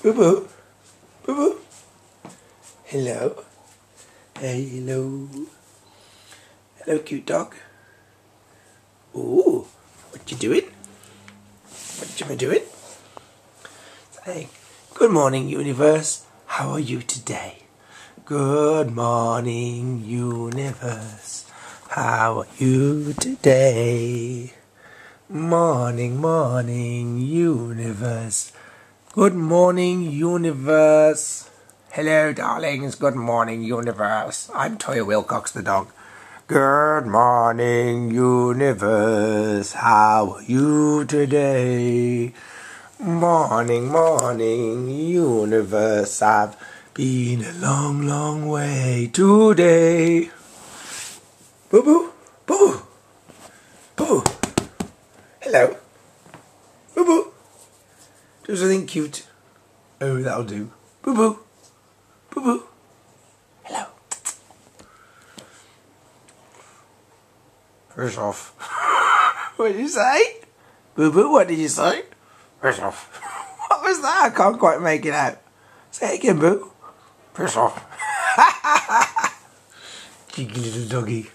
Boo boo. Boo boo. Hello. Hello. Hello, cute dog. Ooh, what you doing? What you doing? Say, good morning, universe. How are you today? Good morning, universe. How are you today? Morning, morning, universe. Good morning, universe. Hello, darlings. Good morning, universe. I'm Toyah Wilcox, the dog. Good morning, universe. How are you today? Morning, morning, universe. I've been a long, long way today. Boo boo, boo, boo. Hello. Boo boo. Do something cute. Oh, that'll do. Boo boo. Boo boo. Hello. First off. what did you say? Boo boo, what did you say? First off. what was that? I can't quite make it out. Say it again, boo. First off. Cheeky little doggy.